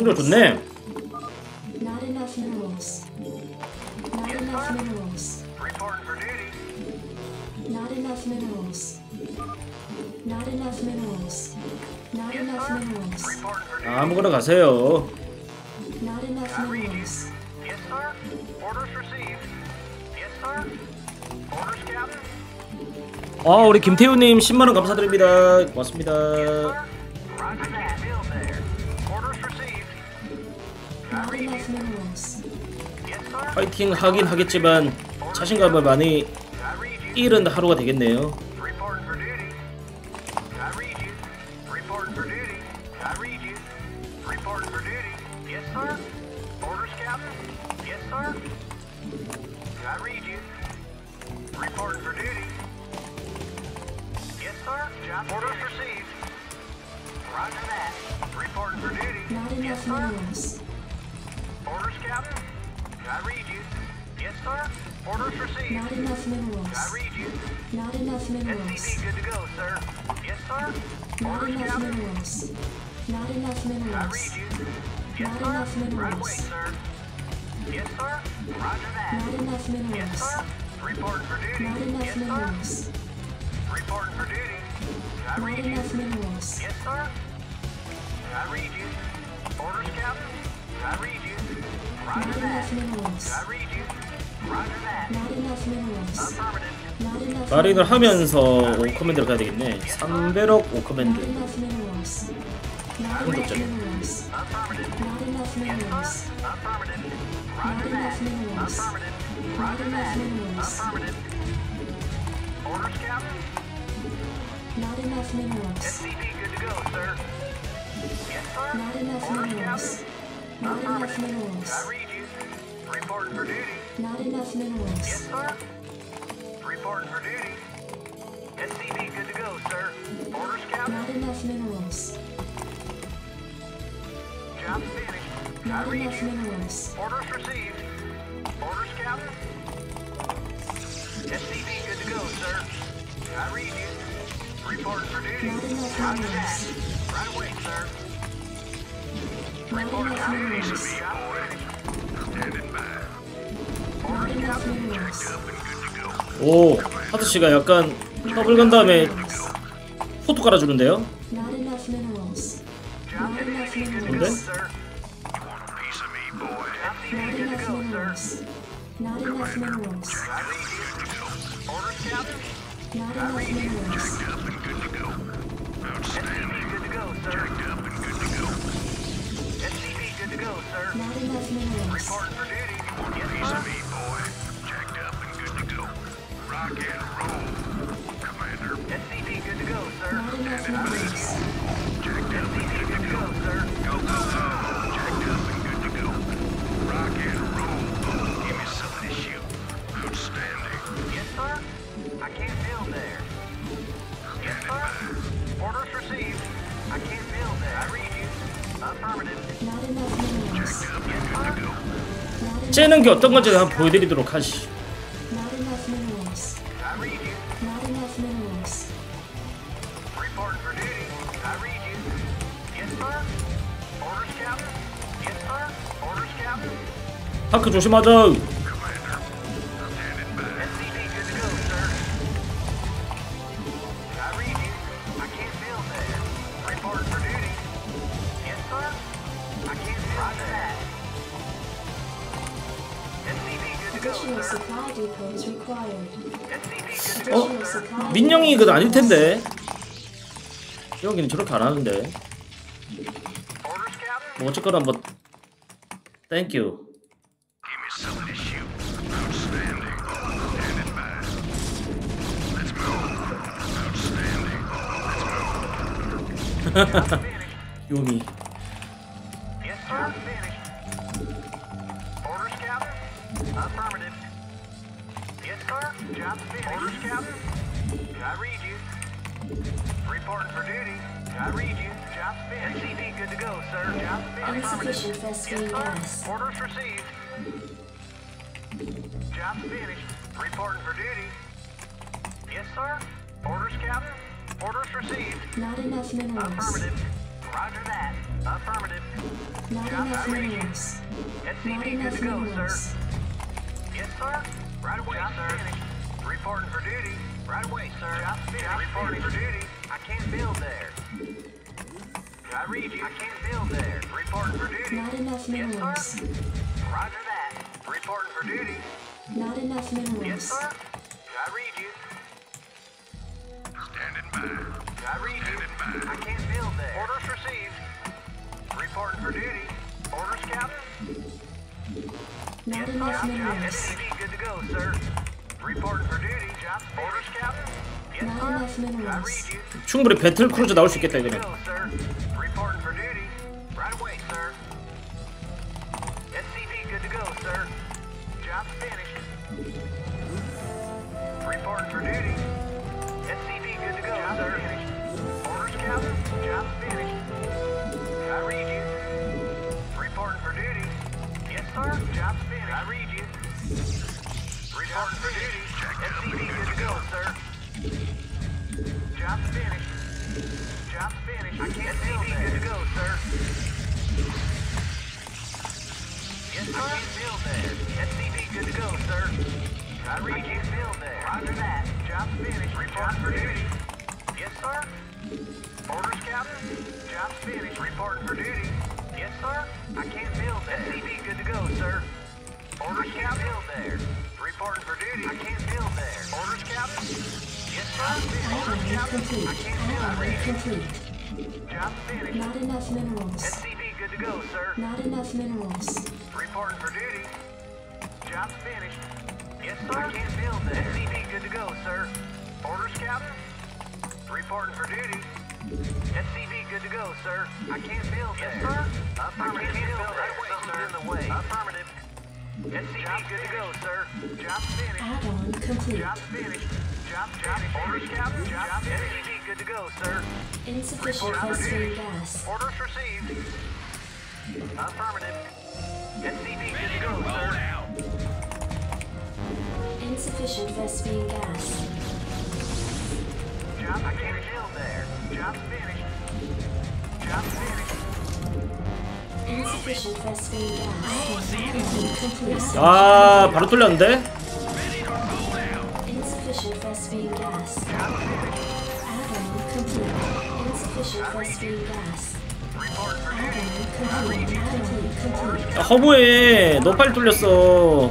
이거 좋네. 아무거나 가세요. 아 우리 김태우님 10만원 감사드립니다 고맙습니다 파이팅 하긴 하겠지만 자신감을 많이 잃은 하루가 되겠네요 Orders received. Roger that. Reporting for duty. Not enough yes, sir. Numbers. I read you. Yes, sir. Orders received. Not enough minerals. I read you. Not enough minerals. SCV good to go, sir. Yes, sir. Not Orders, enough Captain. minerals. Not enough minerals. I read you. Yes, Not sir. enough minerals. Right away, sir. Yes, sir. Roger that. Not enough minerals. Yes, sir. Reporting for duty. Not enough yes, sir. minerals. Reporting for duty. I Not read you. enough minerals. Yes, sir. I read you. Orders, Captain. I read you. 마린을. 하면서 오커맨드를 가야 되겠네. 300억 Not 오커맨드. minerals. Not enough minerals. I read you. Reporting for duty. Not enough minerals. Yes, sir. Reporting for duty. SCV good to go, sir. Orders, Captain. Not enough minerals. Job finished. I Not read enough you. minerals. Orders received. Orders, Captain. SCV good to go, sir. I read you. Reporting for duty. Not enough minerals. Right away, sir. Reporting serious. Standing by. Orders captain checked up and good to go. 오, 하트 씨가 약간 떡을 건 다음에 포토 깔아주는데요? Not enough minerals. Job heading to get to go, sir. You want a piece of me, boy? Job heading to get to go, sir. Not enough minerals. I read you. Good to go. Orders captain. Not enough minerals. Checked up and good to go. Outstanding. Good to go, sir. Checked up. Not enough minerals. For duty. Yes, Piece of sir. me, boy. Jacked 깨는 게 어떤 건지 한번 보여드리도록 하시. 아, 그 하크 조심하자. 어? 민영이 그거 아닐 텐데. 여기는 저렇게 안 하는데. 뭐 어쨌거나 한번. 땡큐. Me sir. Finished. Orders, Captain. I read you. Reporting for duty. I read you. Job finished. SCV good to go, sir. Job finished. Insufficient Yes, Vespene sir. Orders received. Job finished. Reporting for duty. Yes, sir. Orders, Captain. Orders received. Not enough minerals. Affirmative. Roger that. Affirmative. Not enough minerals. SCV good to go, sir. Yes, sir. Right away, sir. Reporting for duty. Right away, sir. Job finished. Reporting for duty. I can't build there. I read you. I can't build there. Reporting for duty. Not enough Yes, minerals. sir. Roger that. Reporting for duty. Not enough Yes, minerals. sir. I read you. Standing by. I read you. I can't build there. Orders received. Reporting for duty. Orders, Captain. Not enough Job, job, minerals. SCV, good to go, sir. 충분히 배틀 크루즈 나올 수 있겠다 이거는. I read you. Reporting for duty. Yes, sir. I read you. Reporting for duty. SCV, good to go, sir. Job finished. Job finished. I can't SCV, good to go, sir. Yes, sir. I can't build there. SCV, good to go, sir. I read you. Build there. Roger that. Job finished. Report for duty. Yes, sir. Orders, Captain. Job finished. Reporting for duty. Yes, sir. I can't build there. SCV, good to go, sir. Orders, Captain. Build there. Reporting for duty. I can't build there. Orders, Captain. Yes, sir. Orders, Ally Captain. complete. I can't build Ally there. complete. Job finished. Not enough minerals. SCV, good to go, sir. Not enough minerals. Reporting for duty. Job finished. Yes, sir. I can't build there. SCV, good to go, sir. Orders, Captain. Reporting for duty. SCV, good to go, sir. I can't build there. Yes, sir. Affirmative. Can't build right away, Something's in the way. Affirmative. Good to go, sir. Job finished. Add-on complete. Job finished. Finished. Captain. Job finished. Good to go, sir. Insufficient Report for gas. Orders received. Good to go, sir. Insufficient gas. Job I can't build there. Job finished. Job finished. 아 바로 뚫렸는데? 아, 허무해 너팔 뚫렸어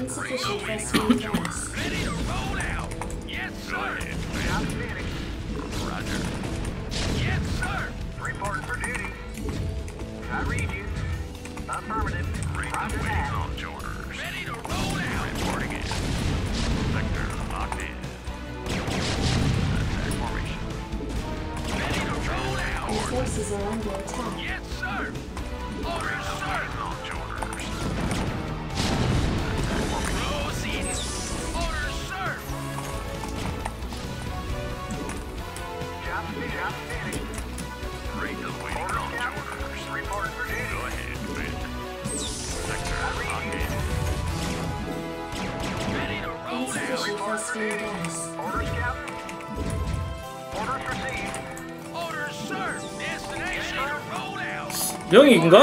Absolutely. Yes, sir. Insufficient Vespene gas. Ready to roll out. Yes, sir. Job. Roger. Yes, sir. Reporting for duty. I read you. Affirmative. Roger that. Launch orders. Ready to roll out. Reporting in. Sector locked in. Attack formation. Ready to roll out. Your forces are under attack. Yes, sir. Orders, sir. Outstanding, outstanding. Rate of waiting Order on to orders. Report for duty. Go ahead, Ben. Sector locked in. These officials are still gas. Orders, Captain. Orders received. Orders, sir. Destination rolled out. 명인가?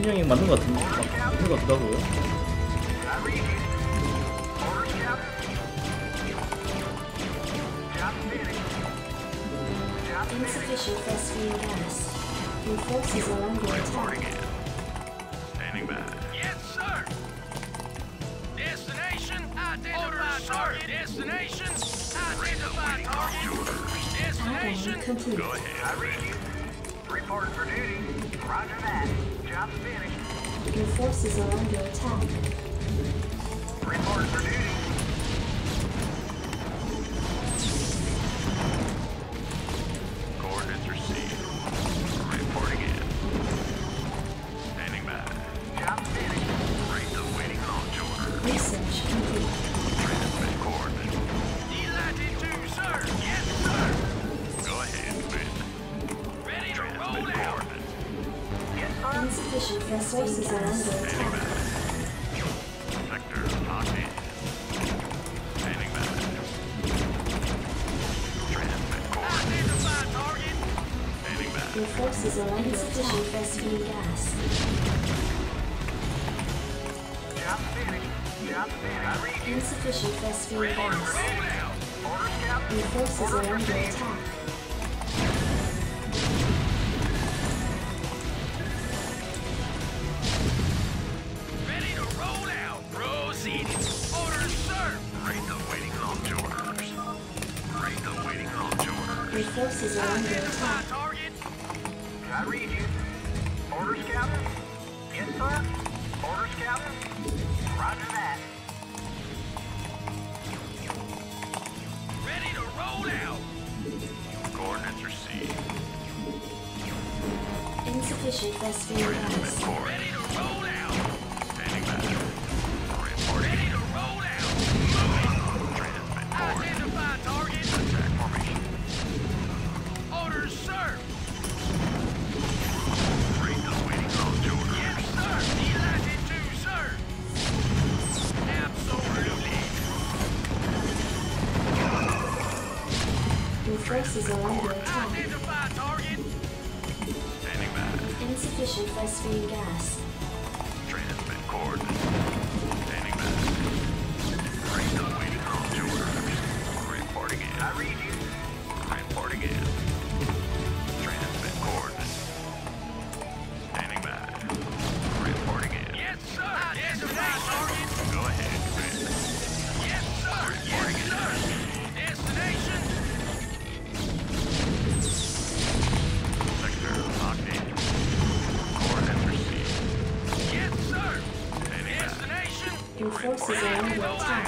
인형이 맞는 것 같은데, 맞는 것 같기도 하고요. Insufficient Vespene gas. Your forces are under attack. Standing by. Yes, sir. Destination identified target. Destination identified target. Add-on Destination. complete. Go ahead. I read you. Reporting for duty. Roger Roger that. Job's finished. Your forces are under attack. Report for duty. Your forces are under attack. Vespene gas. Job's finished. Job's finished. I read you. Insufficient Ready gas. Your forces are under attack. Ready to roll out. Proceeding. Orders, sir. Rate the waiting orders. Rate the waiting launch orders. Your forces are under attack. Target. I read you. Order scout. Yes, sir. Order scout. Roger that. Ready to roll out. Coordinates received. Insufficient Vespene gas. Ready to roll out. Forces are under attack. Insufficient Vespene gas. Your forces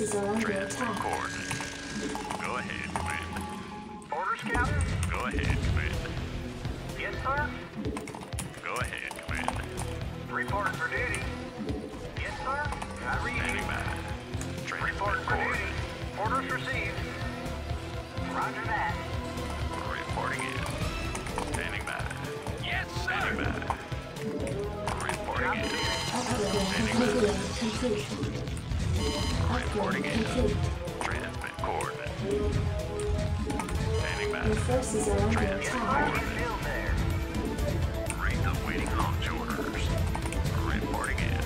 forces are under Transmit attack. coordinates. Go ahead, Commander. Order scout. Go ahead, Commander. Yes, sir. Go ahead, Commander. Reporting for duty. Yes, sir. I read Standing by. Transmit Reporting for duty. Orders received. Roger that. Reporting in. Standing by. Yes, Standing by. Reporting Job's in. finished. Upgrade complete. Complete. Reporting Upgrade in. complete. Transmit coordinates. Standing by. Your forces are under Transmit attack. Target filled there. Rate the waiting launch orders. Reporting in.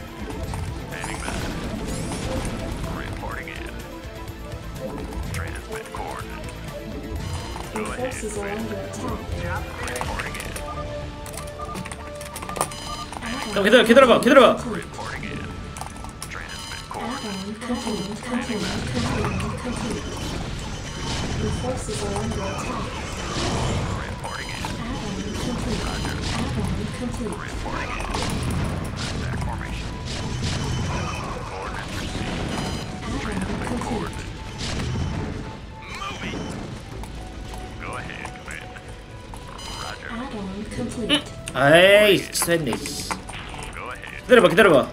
Standing by. Reporting in. Transmit coordinates. Go Your ahead, forces are under Smith. attack. Job's finished. Reporting in. 형 기다려 기다려봐 기다려봐 Reporting in. Transmit coordinates. Add-on complete. Complete. Complete. Complete. Your forces are under attack. Reporting in. Add-on complete. Add-on complete. Reporting in. Attack formation. Coordinates received. Add-on complete. Coordinates. Moving. Go ahead, Commander. Roger. Add-on complete. 아이 됐네 씨. Go ahead. 기다려봐 기다려봐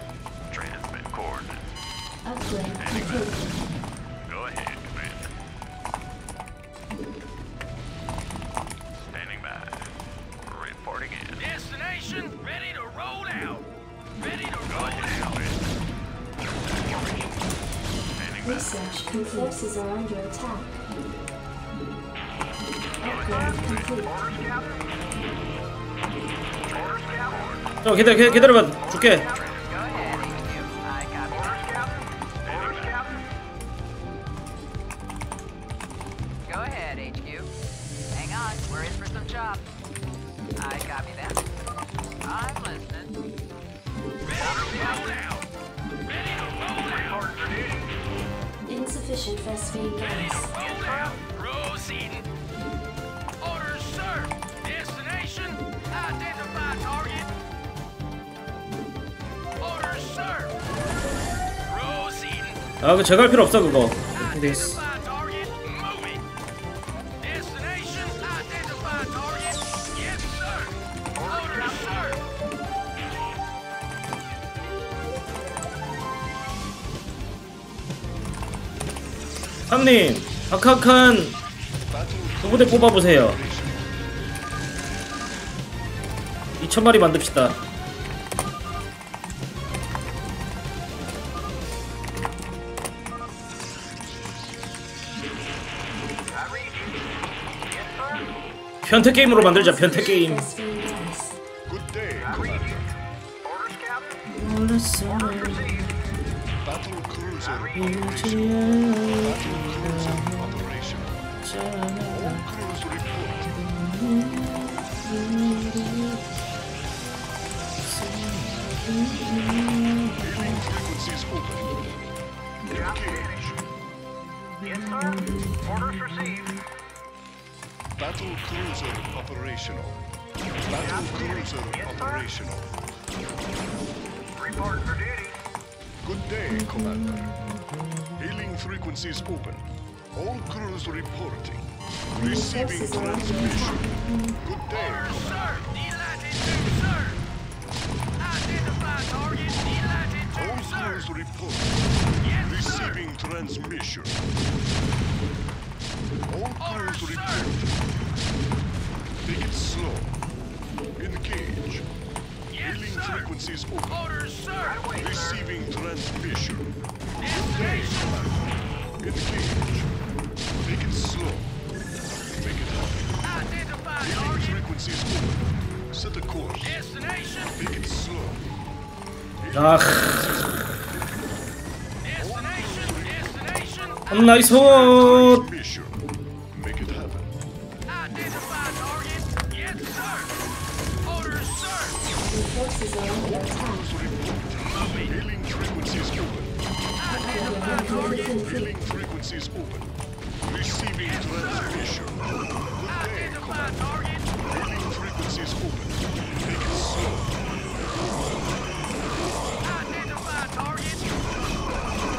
Research are under attack. Upgrade complete. 기다려 기다려봐 줄게 HQ. Hang on, we're in for some chop. I copy that. I'm listening. Insufficient phosphine gas. Proceeding. Orders, sir. Destination. Identify target. Orders, sir. Proceeding. 아 그 제가 할 필요 없어 그거 이렇 삼님 박학한 두 부대 뽑아보세요 2천마리 만듭시다. 변태 게임으로 만들자 변태 게임 Battle cruiser I read you. Battle cruiser operational. All crews report. Hailing frequencies open. Engage. Yes, sir. Orders received. Battle cruiser operational. Battle cruiser operational. Report for duty. Good day, Commander. Hailing frequencies open. All crews reporting. Receiving transmission. Good day, Orders, Commander. sir. Delatitude, sir. Identify target. All Delatitude, sir. crews reporting. Yes, sir. Receiving transmission. All Orders, crews reporting. Take it slow. Engage. Sir. frequencies open. Orders, sir. Receiving transmission. Engage. Engage. Make it slow. Make it. Identify Reading target. frequencies open. Set the course. Destination. Make it slow. Ugh. Destination. Destination. Nice hook. Forces are under attack. Hailing frequencies open. Complete. Hailing frequencies open. Receiving transmission. Good day, Identify target. Frequencies open. Take it slow. Identify target.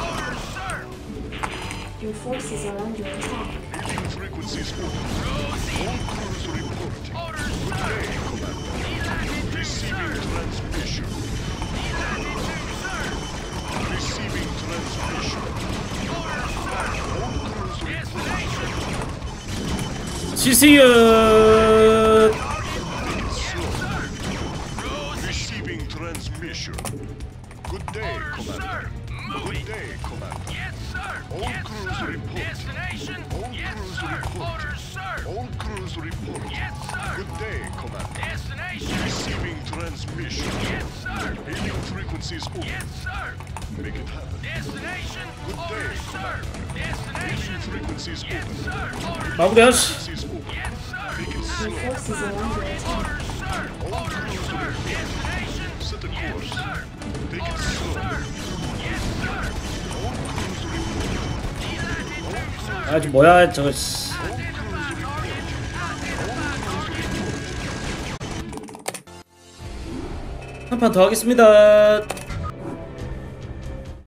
Orders, sir. Your forces are under attack. Hailing frequencies open. All crews reporting. Orders, Good sir. day, Commander. Receiving transmission. Receiving transmission. Si, si, euh... Receiving transmission. Good day, Commander. Good day, Commander. Yes, sir. All crews report. Destination. All crews report. Orders, sir. All crews report. Yes, sir. Good day, Commander Destination. Receiving transmission. Yes, sir. Hailing frequencies open. Yes, sir. Make it happen. Destination. Good day, Orders, sir. Destination. Hailing frequencies Yes, open. sir. Orders. 마무리하시 Frequencies open. Yes, sir. Make it Your slow. forces are under attack. Orders, sir. All Orders, crews sir. report. Destination. Set a Yes, course. sir. Take it Orders, slow. sir. Yes, sir. All crews report. Delatitude, sir. 아 뭐야 저거 씨. 한 판 더 하겠습니다